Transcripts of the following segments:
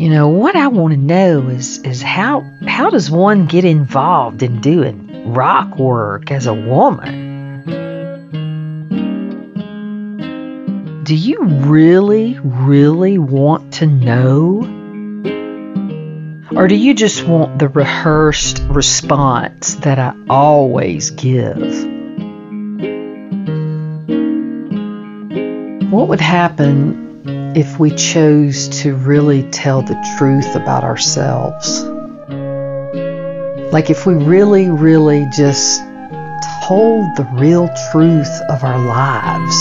You know, what I want to know is is how how does one get involved in doing rock work as a woman? Do you really, really want to know? Or do you just want the rehearsed response that I always give? What would happen if we chose to really tell the truth about ourselves. Like if we really, really just told the real truth of our lives.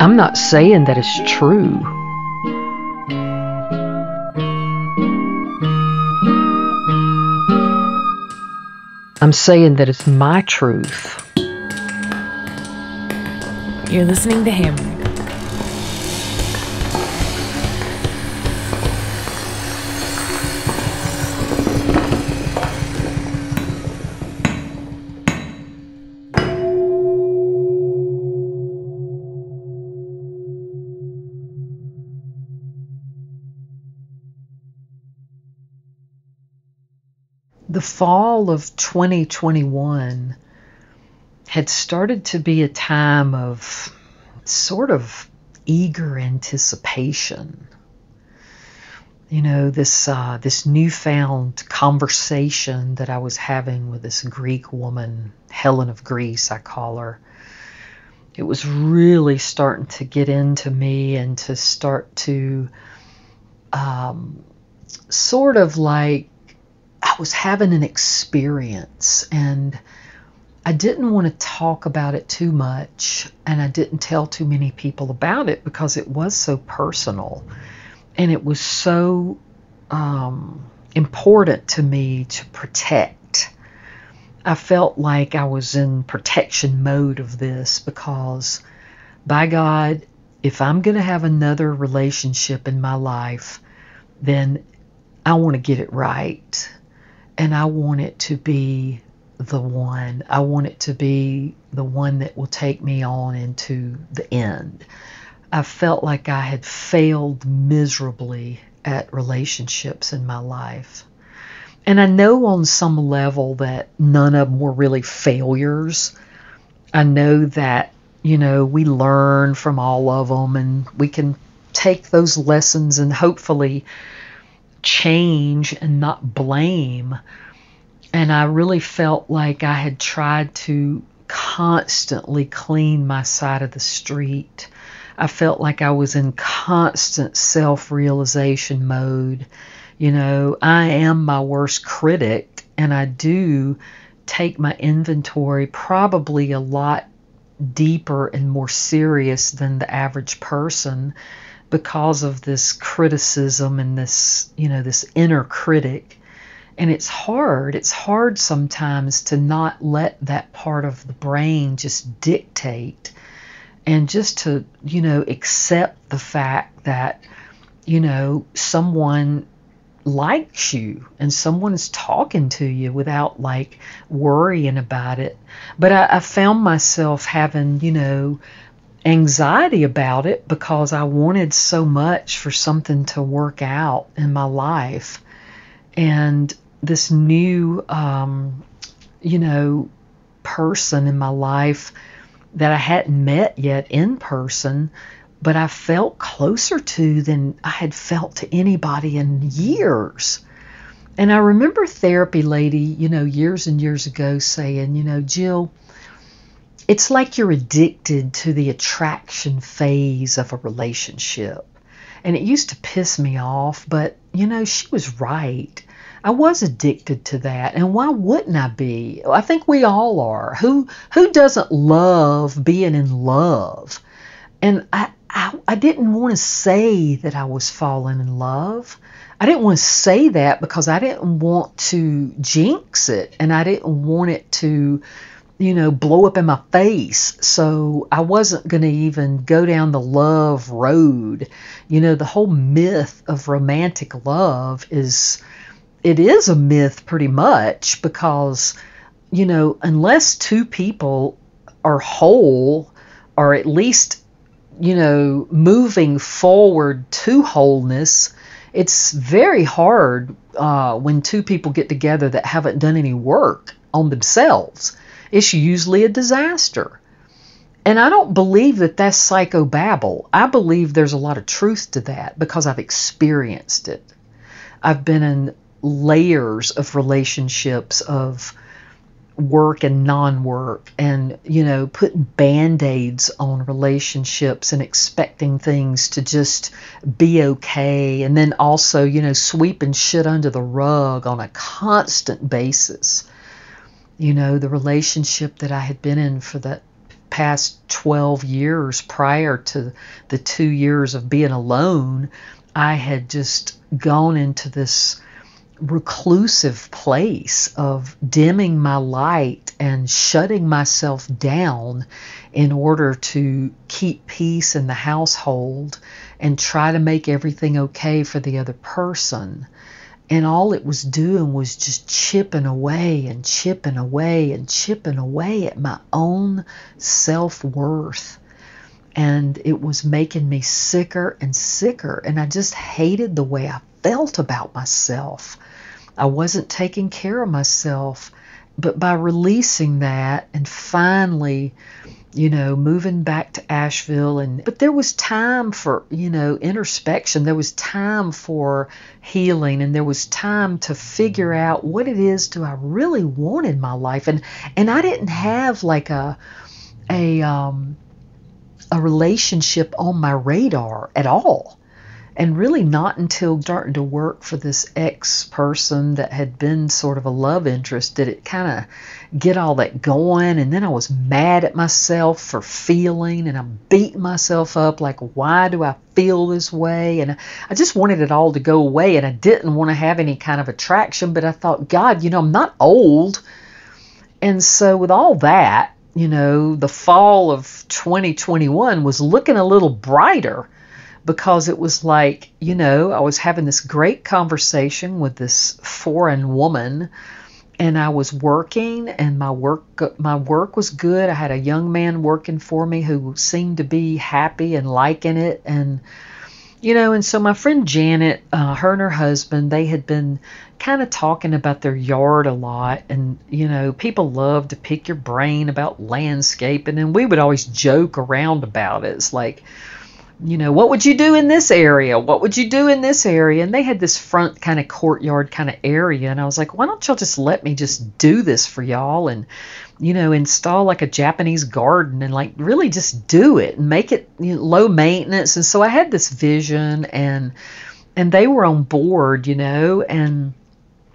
I'm not saying that it's true. I'm saying that it's my truth. You're listening to Hammered. The fall of 2021 had started to be a time of sort of eager anticipation. You know, this uh, this newfound conversation that I was having with this Greek woman, Helen of Greece, I call her. It was really starting to get into me and to start to um, sort of like I was having an experience and I didn't want to talk about it too much and I didn't tell too many people about it because it was so personal and it was so um, important to me to protect. I felt like I was in protection mode of this because, by God, if I'm going to have another relationship in my life, then I want to get it right. And I want it to be the one. I want it to be the one that will take me on into the end. I felt like I had failed miserably at relationships in my life. And I know on some level that none of them were really failures. I know that, you know, we learn from all of them and we can take those lessons and hopefully change and not blame and I really felt like I had tried to constantly clean my side of the street. I felt like I was in constant self realization mode. You know, I am my worst critic, and I do take my inventory probably a lot deeper and more serious than the average person because of this criticism and this, you know, this inner critic. And it's hard. It's hard sometimes to not let that part of the brain just dictate and just to, you know, accept the fact that, you know, someone likes you and someone's talking to you without like worrying about it. But I, I found myself having, you know, anxiety about it because I wanted so much for something to work out in my life. And this new, um, you know, person in my life that I hadn't met yet in person, but I felt closer to than I had felt to anybody in years. And I remember therapy lady, you know, years and years ago saying, you know, Jill, it's like you're addicted to the attraction phase of a relationship. And it used to piss me off, but you know, she was right. I was addicted to that, and why wouldn't I be? I think we all are. Who who doesn't love being in love? And I I, I didn't want to say that I was falling in love. I didn't want to say that because I didn't want to jinx it, and I didn't want it to you know, blow up in my face. So I wasn't going to even go down the love road. You know, the whole myth of romantic love is it is a myth pretty much because you know unless two people are whole or at least you know, moving forward to wholeness, it's very hard uh, when two people get together that haven't done any work on themselves. It's usually a disaster. And I don't believe that that's psychobabble. I believe there's a lot of truth to that because I've experienced it. I've been in layers of relationships of work and non-work and you know putting band-aids on relationships and expecting things to just be okay. And then also you know sweeping shit under the rug on a constant basis. You know the relationship that I had been in for that past 12 years prior to the 2 years of being alone I had just gone into this reclusive place of dimming my light and shutting myself down in order to keep peace in the household and try to make everything okay for the other person. And all it was doing was just chipping away and chipping away and chipping away at my own self worth. And it was making me sicker and sicker. And I just hated the way I felt about myself. I wasn't taking care of myself. But by releasing that and finally, you know, moving back to Asheville and but there was time for, you know, introspection. There was time for healing and there was time to figure out what it is do I really want in my life. And and I didn't have like a a um a relationship on my radar at all and really not until starting to work for this ex person that had been sort of a love interest did it kind of get all that going. And then i was mad at myself for feeling and i beat myself up like why do i feel this way? And i just wanted it all to go away and i didn't want to have any kind of attraction but i thought god you know i'm not old. And so with all that you know the fall of 2021 was looking a little brighter because it was like, you know, I was having this great conversation with this foreign woman and I was working and my work my work was good. I had a young man working for me who seemed to be happy and liking it and you know, and so my friend Janet, uh, her and her husband, they had been kind of talking about their yard a lot. And, you know, people love to pick your brain about landscaping. And we would always joke around about it. It's like, you know, what would you do in this area? What would you do in this area? And they had this front kind of courtyard kind of area. And I was like, why don't y'all just let me just do this for y'all and, you know, install like a Japanese garden and like really just do it and make it you know, low maintenance. And so I had this vision and, and they were on board, you know, and,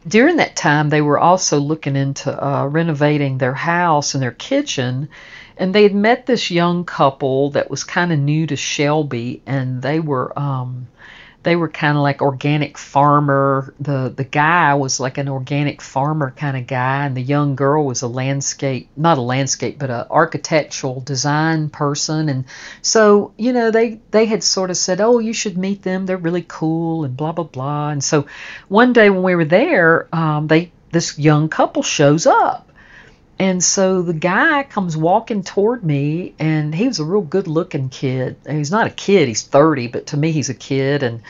during that time, they were also looking into uh, renovating their house and their kitchen and they had met this young couple that was kind of new to Shelby, and they were um, they were kind of like organic farmer. The the guy was like an organic farmer kind of guy, and the young girl was a landscape, not a landscape, but a architectural design person. And so you know they they had sort of said, oh, you should meet them. They're really cool and blah blah blah. And so one day when we were there, um, they this young couple shows up and so the guy comes walking toward me, and he was a real good looking kid. He's not a kid, he's 30, but to me, he's a kid, and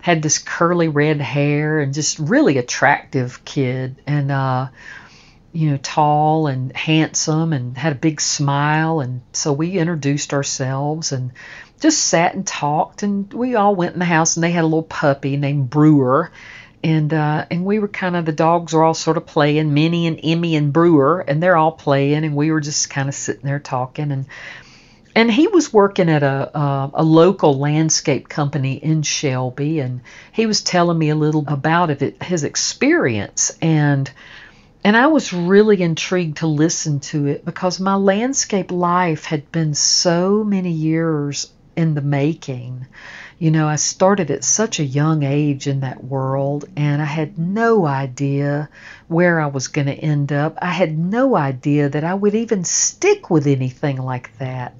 had this curly red hair, and just really attractive kid. And, uh, you know, tall and handsome, and had a big smile. And so we introduced ourselves and just sat and talked. And we all went in the house, and they had a little puppy named Brewer and uh, and we were kind of the dogs were all sort of playing Minnie and Emmy and Brewer and they're all playing and we were just kind of sitting there talking and and he was working at a uh, a local landscape company in Shelby and he was telling me a little about it his experience and and I was really intrigued to listen to it because my landscape life had been so many years in the making you know, I started at such a young age in that world, and I had no idea where I was going to end up. I had no idea that I would even stick with anything like that.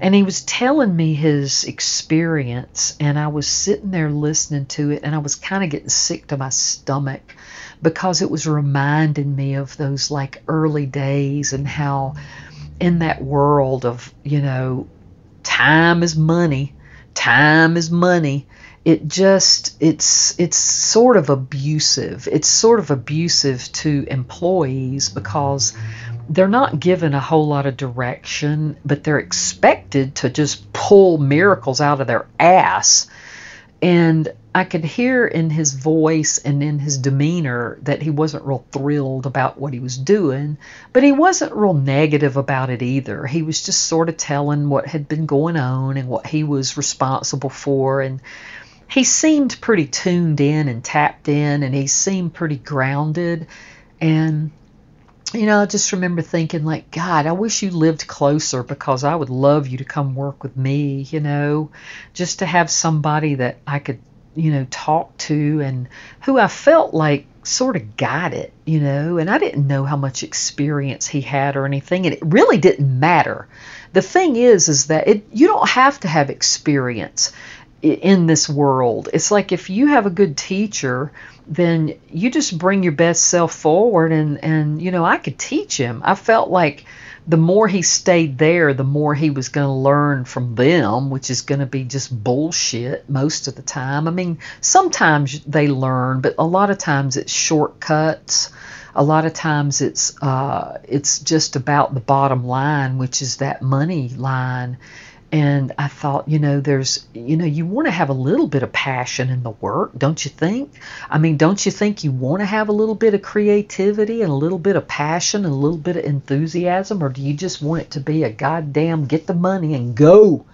And he was telling me his experience, and I was sitting there listening to it, and I was kind of getting sick to my stomach because it was reminding me of those like early days and how in that world of, you know, time is money, time is money. It just it's it's sort of abusive. It's sort of abusive to employees because they're not given a whole lot of direction, but they're expected to just pull miracles out of their ass. And I could hear in his voice and in his demeanor that he wasn't real thrilled about what he was doing, but he wasn't real negative about it either. He was just sort of telling what had been going on and what he was responsible for. And he seemed pretty tuned in and tapped in, and he seemed pretty grounded. And you know, I just remember thinking, like, God, I wish you lived closer because I would love you to come work with me, you know, just to have somebody that I could, you know, talk to and who I felt like sort of got it, you know, and I didn't know how much experience he had or anything, and it really didn't matter. The thing is, is that it, you don't have to have experience in this world. It's like if you have a good teacher, then you just bring your best self forward and and you know, I could teach him. I felt like the more he stayed there, the more he was going to learn from them, which is going to be just bullshit most of the time. I mean, sometimes they learn, but a lot of times it's shortcuts. A lot of times it's uh, it's just about the bottom line, which is that money line and I thought, you know, there's, you know, you want to have a little bit of passion in the work, don't you think? I mean, don't you think you want to have a little bit of creativity and a little bit of passion and a little bit of enthusiasm, or do you just want it to be a goddamn get the money and go?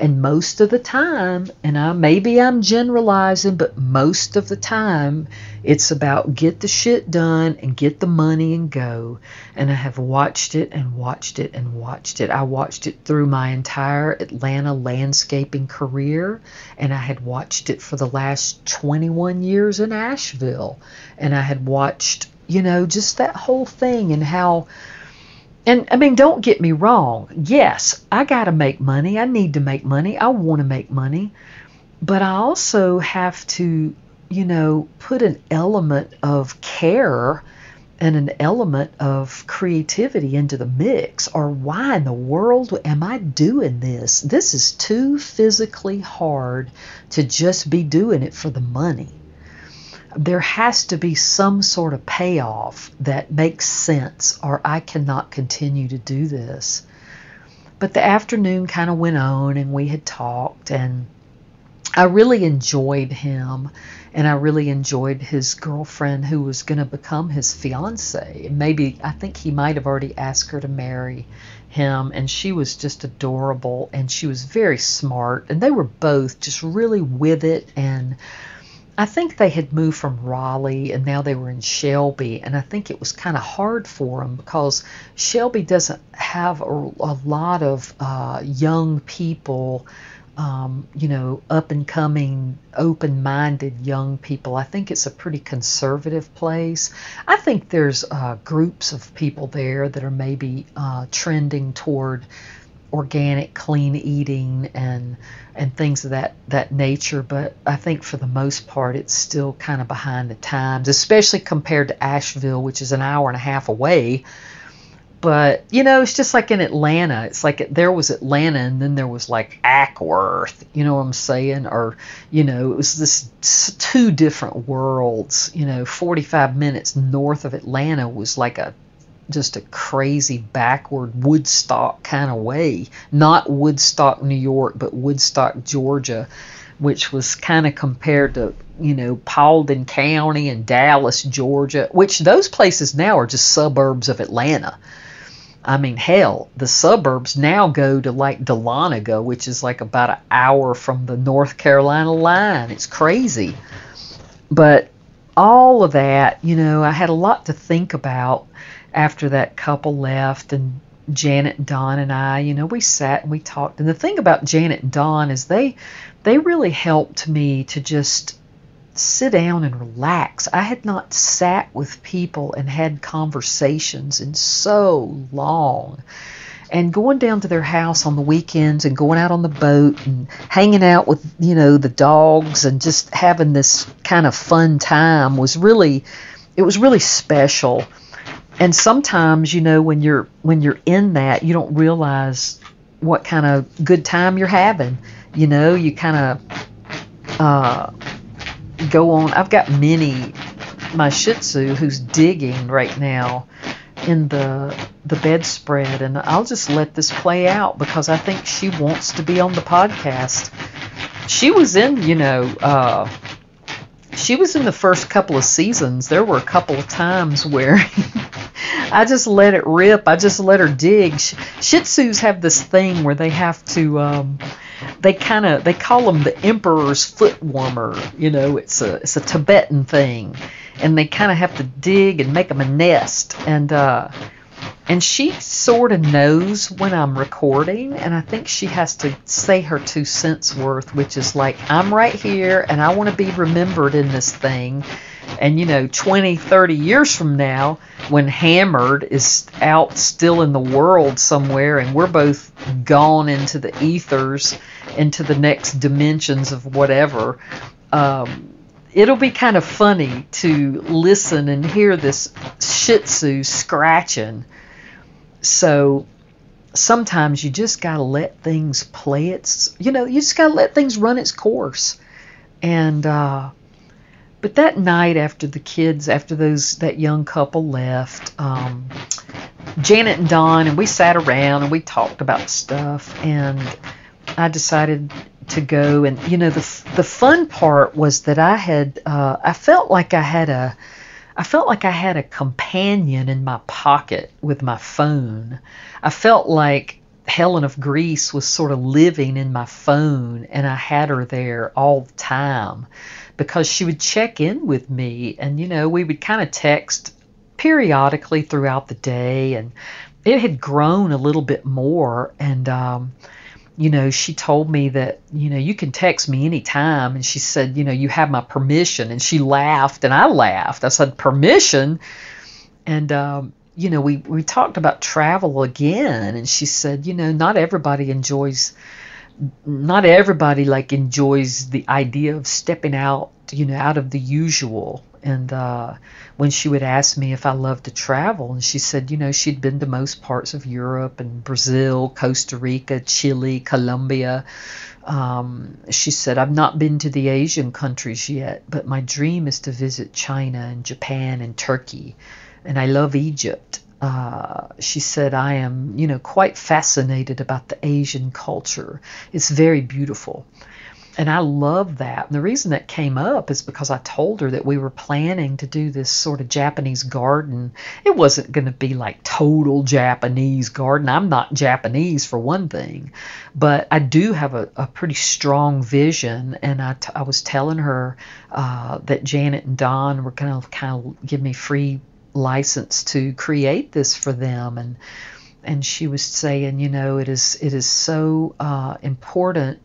And most of the time, and I maybe I'm generalizing, but most of the time it's about get the shit done and get the money and go. And I have watched it and watched it and watched it. I watched it through my entire Atlanta landscaping career, and I had watched it for the last 21 years in Asheville. And I had watched, you know, just that whole thing and how and I mean, don't get me wrong. Yes, I got to make money. I need to make money. I want to make money. But I also have to, you know, put an element of care and an element of creativity into the mix. Or why in the world am I doing this? This is too physically hard to just be doing it for the money there has to be some sort of payoff that makes sense, or I cannot continue to do this. But the afternoon kind of went on, and we had talked, and I really enjoyed him, and I really enjoyed his girlfriend who was going to become his fiance. Maybe I think he might have already asked her to marry him, and she was just adorable, and she was very smart, and they were both just really with it and I think they had moved from Raleigh and now they were in Shelby, and I think it was kind of hard for them because Shelby doesn't have a, a lot of uh, young people, um, you know, up and coming, open minded young people. I think it's a pretty conservative place. I think there's uh, groups of people there that are maybe uh, trending toward organic, clean eating and and things of that that nature. But I think for the most part, it's still kind of behind the times, especially compared to Asheville, which is an hour and a half away. But you know, it's just like in Atlanta. It's like there was Atlanta, and then there was like Acworth. You know what I'm saying? Or you know, it was this two different worlds. You know, 45 minutes north of Atlanta was like a just a crazy backward Woodstock kind of way. Not Woodstock, New York, but Woodstock, Georgia, which was kind of compared to, you know, Paulding County and Dallas, Georgia, which those places now are just suburbs of Atlanta. I mean, hell, the suburbs now go to like Dahlonega, which is like about an hour from the North Carolina line. It's crazy. But all of that, you know, I had a lot to think about after that couple left and Janet Don and I, you know, we sat and we talked. And the thing about Janet and Don is they they really helped me to just sit down and relax. I had not sat with people and had conversations in so long. And going down to their house on the weekends and going out on the boat and hanging out with, you know, the dogs and just having this kind of fun time was really it was really special and sometimes you know when you're when you're in that you don't realize what kind of good time you're having. You know, you kind of uh, go on. I've got Minnie, my Shih Tzu, who's digging right now in the the bedspread, and I'll just let this play out because I think she wants to be on the podcast. She was in, you know, uh, she was in the first couple of seasons. There were a couple of times where I just let it rip. I just let her dig. Shih Tzus have this thing where they have to. Um, they kind of they call them the emperor's foot warmer. You know, it's a it's a Tibetan thing, and they kind of have to dig and make them a nest. And uh, and she sort of knows when I'm recording, and I think she has to say her two cents worth, which is like, I'm right here, and I want to be remembered in this thing. And, you know, 20, 30 years from now, when Hammered is out still in the world somewhere, and we're both gone into the ethers, into the next dimensions of whatever, um, it'll be kind of funny to listen and hear this Shih Tzu scratching so sometimes you just got to let things play its, you know, you just got to let things run its course. And, uh, but that night after the kids, after those, that young couple left, um, Janet and Don, and we sat around and we talked about stuff. And I decided to go. And, you know, the, the fun part was that I had, uh, I felt like I had a, I felt like I had a companion in my pocket with my phone. I felt like Helen of Greece was sort of living in my phone and I had her there all the time because she would check in with me and you know we would kind of text periodically throughout the day and it had grown a little bit more and um you know, she told me that, you know, you can text me anytime. And she said, you know, you have my permission. And she laughed and I laughed. I said, permission? And, um, you know, we, we talked about travel again. And she said, you know, not everybody enjoys, not everybody like enjoys the idea of stepping out, you know, out of the usual and uh, when she would ask me if I loved to travel, and she said, you know, she'd been to most parts of Europe and Brazil, Costa Rica, Chile, Colombia. Um, she said, I've not been to the Asian countries yet, but my dream is to visit China and Japan and Turkey, and I love Egypt. Uh, she said, I am, you know, quite fascinated about the Asian culture. It's very beautiful. And I love that. And the reason that came up is because I told her that we were planning to do this sort of Japanese garden. It wasn't going to be like total Japanese garden. I'm not Japanese for one thing, but I do have a, a pretty strong vision. And I, t- I was telling her uh, that Janet and Don were going to kind of give me free license to create this for them. And and she was saying, you know, it is it is so uh, important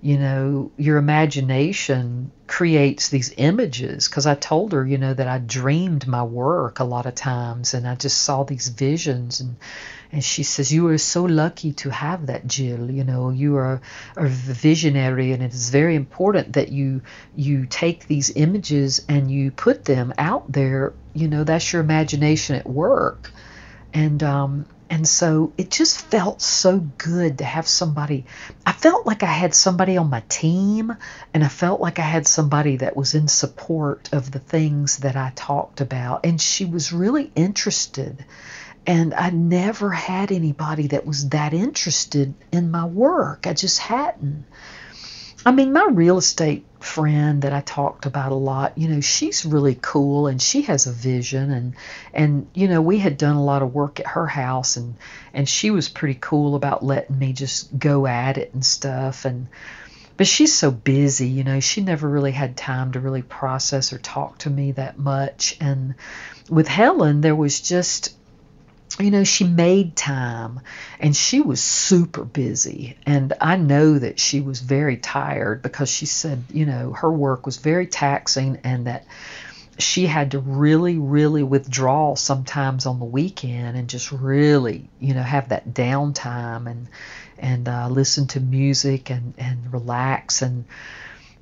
you know, your imagination creates these images. Because I told her, you know, that I dreamed my work a lot of times and I just saw these visions. And, and she says, You are so lucky to have that, Jill. You know, you are a visionary, and it is very important that you you take these images and you put them out there. You know, that's your imagination at work. And um, and so it just felt so good to have somebody. I felt like I had somebody on my team, and I felt like I had somebody that was in support of the things that I talked about. And she was really interested. And I never had anybody that was that interested in my work. I just hadn't. I mean, my real estate friend that I talked about a lot, you know, she's really cool and she has a vision and and you know, we had done a lot of work at her house and and she was pretty cool about letting me just go at it and stuff. And but she's so busy, you know, she never really had time to really process or talk to me that much. And with Helen there was just you know, she made time and she was super busy. And I know that she was very tired because she said, you know, her work was very taxing and that she had to really, really withdraw sometimes on the weekend and just really, you know, have that downtime and and uh, listen to music and and relax and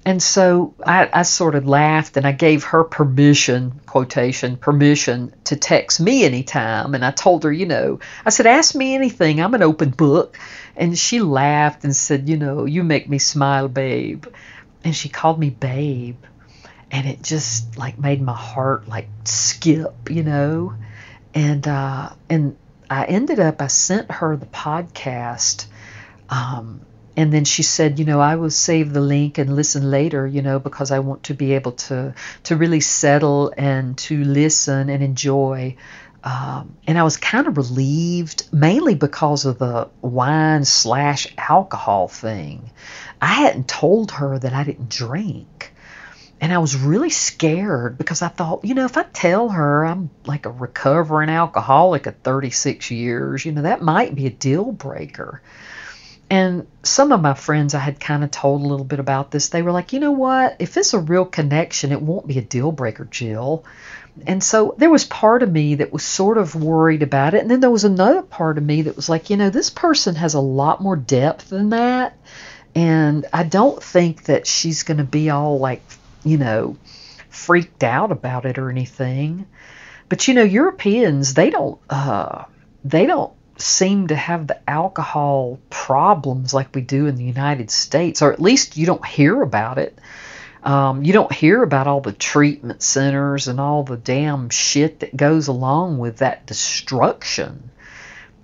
and so I, I sort of laughed and I gave her permission, quotation, permission to text me anytime. And I told her, you know, I said, ask me anything. I'm an open book. And she laughed and said, you know, you make me smile, babe. And she called me babe. And it just like made my heart like skip, you know. And uh, and I ended up I sent her the podcast. Um, and then she said, you know, I will save the link and listen later, you know, because I want to be able to to really settle and to listen and enjoy. Um, and I was kind of relieved, mainly because of the wine slash alcohol thing. I hadn't told her that I didn't drink. And I was really scared because I thought, you know, if I tell her I'm like a recovering alcoholic at 36 years, you know, that might be a deal breaker. And some of my friends I had kind of told a little bit about this. They were like, you know what? If it's a real connection, it won't be a deal breaker, Jill. And so there was part of me that was sort of worried about it. And then there was another part of me that was like, you know, this person has a lot more depth than that. And I don't think that she's going to be all like, you know, freaked out about it or anything. But you know, Europeans, they don't uh they don't seem to have the alcohol problems like we do in the United States, or at least you don't hear about it. Um, you don't hear about all the treatment centers and all the damn shit that goes along with that destruction.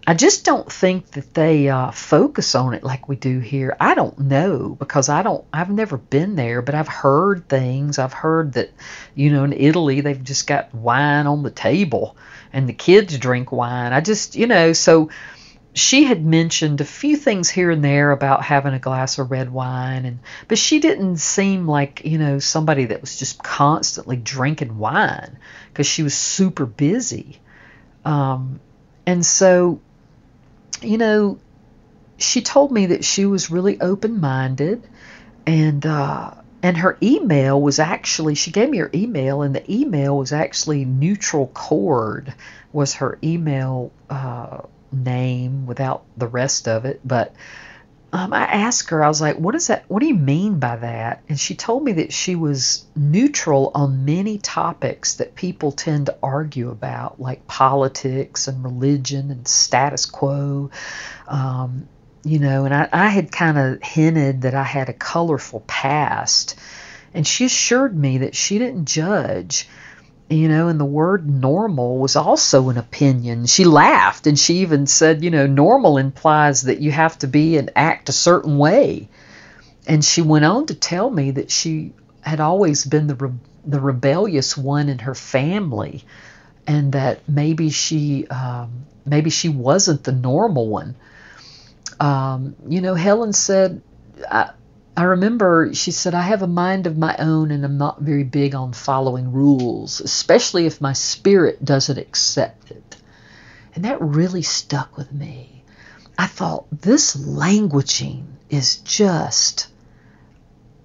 I just don't think that they uh, focus on it like we do here. I don't know because I don't. I've never been there, but I've heard things. I've heard that, you know, in Italy they've just got wine on the table and the kids drink wine. I just, you know, so she had mentioned a few things here and there about having a glass of red wine and but she didn't seem like, you know, somebody that was just constantly drinking wine because she was super busy. Um and so you know, she told me that she was really open-minded and uh and her email was actually she gave me her email and the email was actually neutral cord was her email uh, name without the rest of it. But um, I asked her I was like what is that what do you mean by that? And she told me that she was neutral on many topics that people tend to argue about like politics and religion and status quo um, you know, and I, I had kind of hinted that I had a colorful past, and she assured me that she didn't judge. You know, and the word normal was also an opinion. She laughed and she even said, you know, normal implies that you have to be and act a certain way. And she went on to tell me that she had always been the re- the rebellious one in her family, and that maybe she um, maybe she wasn't the normal one um, you know, Helen said, I, I remember she said, I have a mind of my own and I'm not very big on following rules, especially if my spirit doesn't accept it. And that really stuck with me. I thought, this languaging is just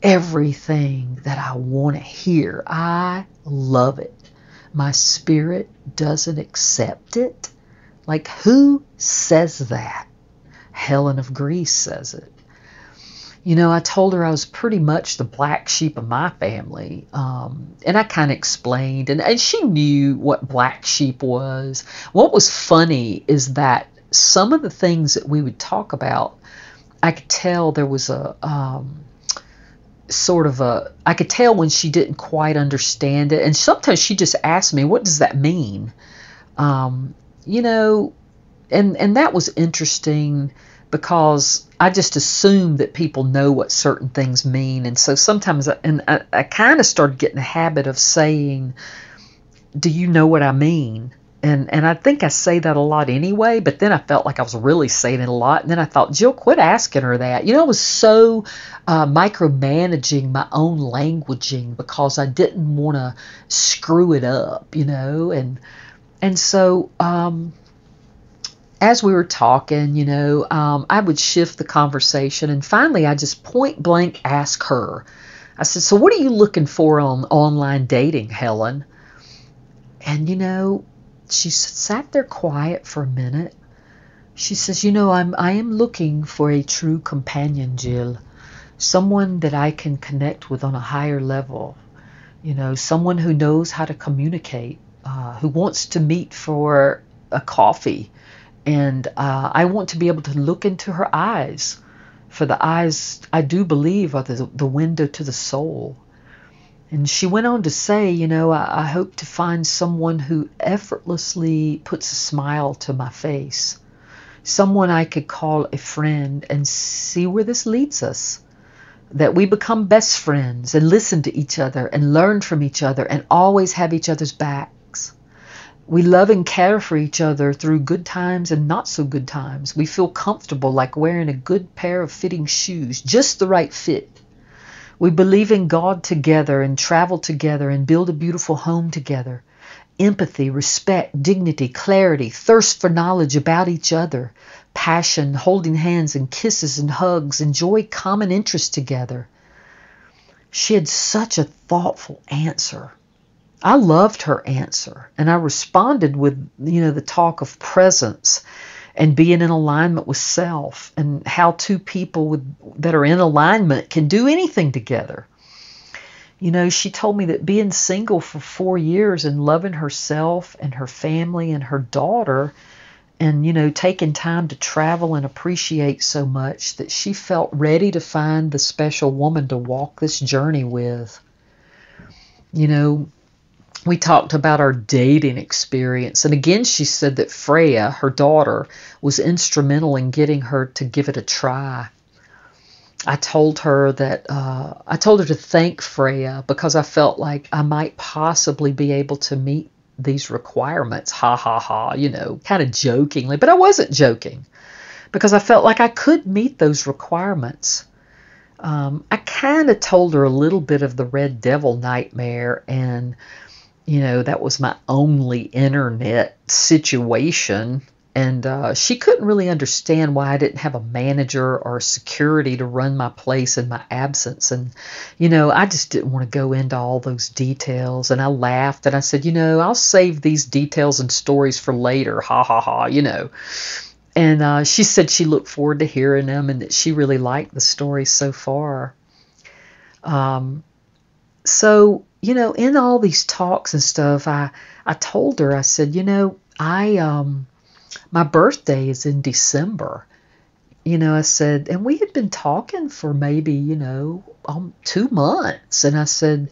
everything that I want to hear. I love it. My spirit doesn't accept it. Like, who says that? Helen of Greece says it. You know, I told her I was pretty much the black sheep of my family. Um, and I kind of explained, and, and she knew what black sheep was. What was funny is that some of the things that we would talk about, I could tell there was a um, sort of a, I could tell when she didn't quite understand it. And sometimes she just asked me, What does that mean? Um, you know, and and that was interesting because I just assume that people know what certain things mean, and so sometimes, I, and I, I kind of started getting the habit of saying, "Do you know what I mean?" And and I think I say that a lot anyway, but then I felt like I was really saying it a lot, and then I thought, Jill, quit asking her that. You know, I was so uh, micromanaging my own languaging because I didn't want to screw it up, you know, and and so. Um, as we were talking, you know, um, I would shift the conversation, and finally, I just point blank ask her. I said, "So, what are you looking for on online dating, Helen?" And you know, she sat there quiet for a minute. She says, "You know, I'm I am looking for a true companion, Jill. someone that I can connect with on a higher level, you know, someone who knows how to communicate, uh, who wants to meet for a coffee. And uh, I want to be able to look into her eyes, for the eyes, I do believe, are the, the window to the soul. And she went on to say, you know, I, I hope to find someone who effortlessly puts a smile to my face, someone I could call a friend and see where this leads us that we become best friends and listen to each other and learn from each other and always have each other's backs. We love and care for each other through good times and not so good times. We feel comfortable like wearing a good pair of fitting shoes, just the right fit. We believe in God together and travel together and build a beautiful home together. Empathy, respect, dignity, clarity, thirst for knowledge about each other, passion, holding hands and kisses and hugs, enjoy common interests together. She had such a thoughtful answer. I loved her answer, and I responded with, you know, the talk of presence and being in alignment with self and how two people with, that are in alignment can do anything together. You know, she told me that being single for four years and loving herself and her family and her daughter and you know taking time to travel and appreciate so much that she felt ready to find the special woman to walk this journey with you know we talked about our dating experience and again she said that freya her daughter was instrumental in getting her to give it a try i told her that uh, i told her to thank freya because i felt like i might possibly be able to meet these requirements. Ha ha ha, you know, kind of jokingly, but I wasn't joking because I felt like I could meet those requirements. Um, I kind of told her a little bit of the Red Devil nightmare, and you know, that was my only internet situation and uh, she couldn't really understand why I didn't have a manager or security to run my place in my absence. And, you know, I just didn't want to go into all those details. And I laughed and I said, you know, I'll save these details and stories for later. Ha ha ha, you know. And uh, she said she looked forward to hearing them and that she really liked the story so far. Um, so, you know, in all these talks and stuff, I, I told her, I said, you know, I, um, my birthday is in December. You know, I said, and we had been talking for maybe, you know, um, two months. And I said,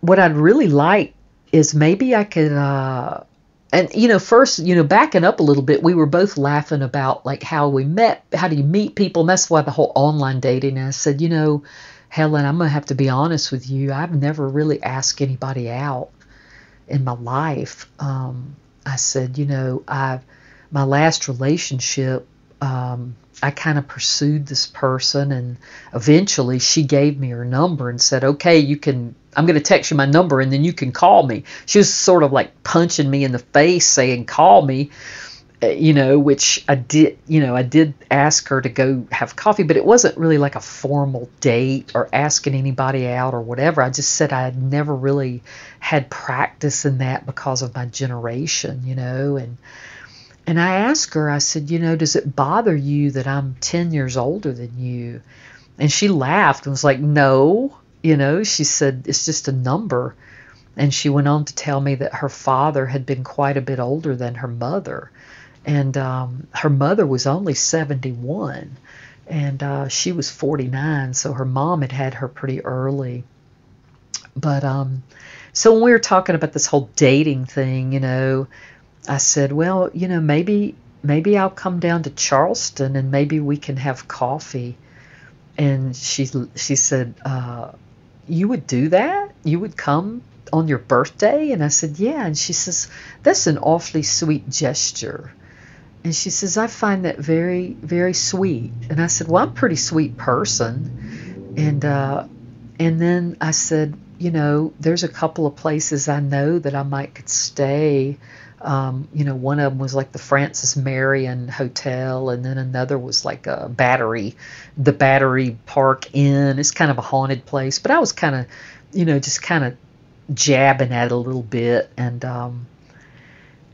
what I'd really like is maybe I could, uh, and you know, first, you know, backing up a little bit, we were both laughing about like how we met, how do you meet people, and that's why the whole online dating. And I said, you know, Helen, I'm gonna have to be honest with you. I've never really asked anybody out in my life. Um, I said, you know, I my last relationship, um, I kind of pursued this person, and eventually she gave me her number and said, "Okay, you can. I'm going to text you my number, and then you can call me." She was sort of like punching me in the face, saying, "Call me." Uh, you know, which I did, you know, I did ask her to go have coffee, but it wasn't really like a formal date or asking anybody out or whatever. I just said I had never really had practice in that because of my generation, you know, and and I asked her, I said, you know, does it bother you that I'm 10 years older than you? And she laughed and was like, no, you know, she said, it's just a number. And she went on to tell me that her father had been quite a bit older than her mother and um, her mother was only 71 and uh, she was 49 so her mom had had her pretty early. But um, so when we were talking about this whole dating thing you know i said well you know maybe maybe i'll come down to charleston and maybe we can have coffee. And she she said uh, you would do that? You would come on your birthday? And i said yeah. And she says that's an awfully sweet gesture and she says, I find that very, very sweet. And I said, Well, I'm a pretty sweet person. And uh, and then I said, you know, there's a couple of places I know that I might could stay. Um, you know, one of them was like the Francis Marion Hotel, and then another was like a Battery, the Battery Park Inn. It's kind of a haunted place, but I was kind of, you know, just kind of jabbing at it a little bit, and um,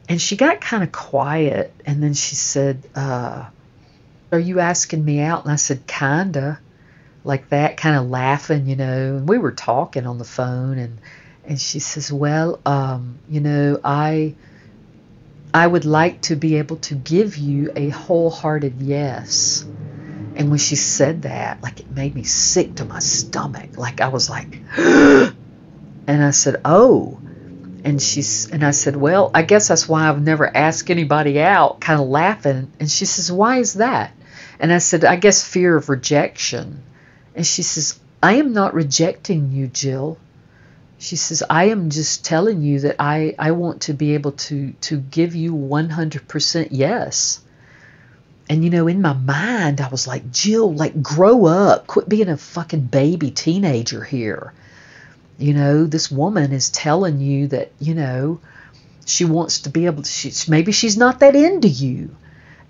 and she got kind of quiet, and then she said, uh, "Are you asking me out?" And I said, "Kinda." like that, kind of laughing, you know. And we were talking on the phone, and and she says, "Well, um, you know, I I would like to be able to give you a wholehearted yes." And when she said that, like it made me sick to my stomach. Like I was like, and I said, "Oh." And she's and I said, "Well, I guess that's why I've never asked anybody out." Kind of laughing, and she says, "Why is that?" And I said, "I guess fear of rejection." And she says, "I am not rejecting you, Jill." She says, "I am just telling you that I I want to be able to to give you 100% yes." And you know, in my mind, I was like, Jill, like, grow up. Quit being a fucking baby teenager here. You know, this woman is telling you that, you know, she wants to be able to, she, maybe she's not that into you.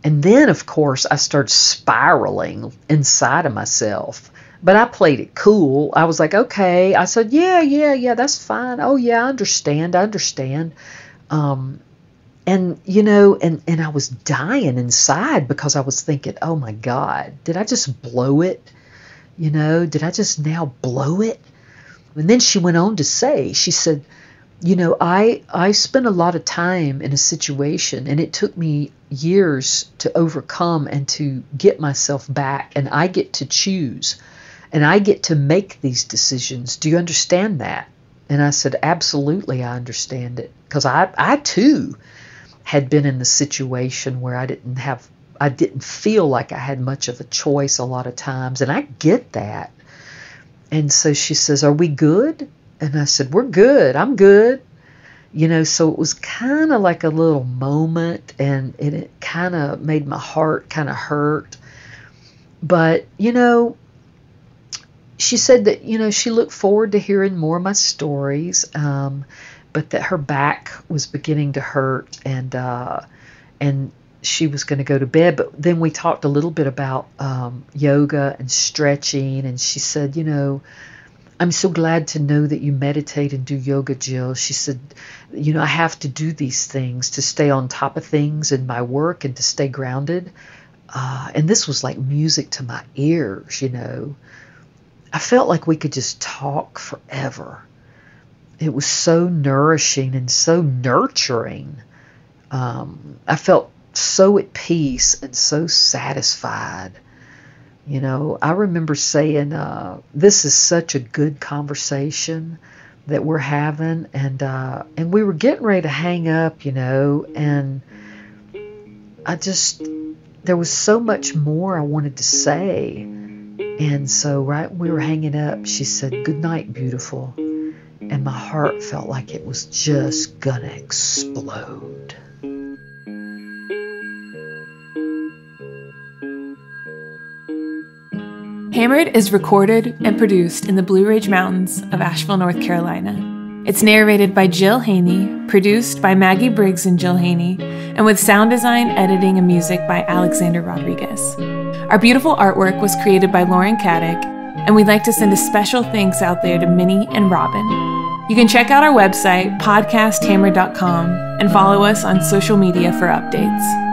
And then, of course, I started spiraling inside of myself. But I played it cool. I was like, okay. I said, yeah, yeah, yeah, that's fine. Oh, yeah, I understand. I understand. Um, and you know and and I was dying inside because I was thinking oh my god did I just blow it you know did I just now blow it and then she went on to say she said you know I I spent a lot of time in a situation and it took me years to overcome and to get myself back and I get to choose and I get to make these decisions. Do you understand that? And I said absolutely I understand it. Because I I too had been in the situation where I didn't have I didn't feel like I had much of a choice a lot of times and I get that. And so she says, "Are we good?" And I said, "We're good. I'm good." You know, so it was kind of like a little moment and it, it kind of made my heart kind of hurt. But, you know, she said that, you know, she looked forward to hearing more of my stories. Um, but that her back was beginning to hurt and uh, and she was going to go to bed. But then we talked a little bit about um, yoga and stretching, and she said, you know. I'm so glad to know that you meditate and do yoga, Jill. She said, You know, I have to do these things to stay on top of things in my work and to stay grounded. Uh, and this was like music to my ears, you know. I felt like we could just talk forever it was so nourishing and so nurturing. Um, I felt so at peace and so satisfied. You know, I remember saying, uh, "This is such a good conversation that we're having," and uh, and we were getting ready to hang up, you know, and I just there was so much more I wanted to say, and so right when we were hanging up, she said, "Good night, beautiful." and my heart felt like it was just gonna explode. Hammered is recorded and produced in the Blue Ridge Mountains of Asheville, North Carolina. It's narrated by Jill Haynie, produced by Maggie Briggs and Jill Haynie, and with sound design, editing, and music by Alexander Rodriguez. Our beautiful artwork was created by Lauren Caddick, and we'd like to send a special thanks out there to Minnie and Robin. You can check out our website, podcasthammer.com, and follow us on social media for updates.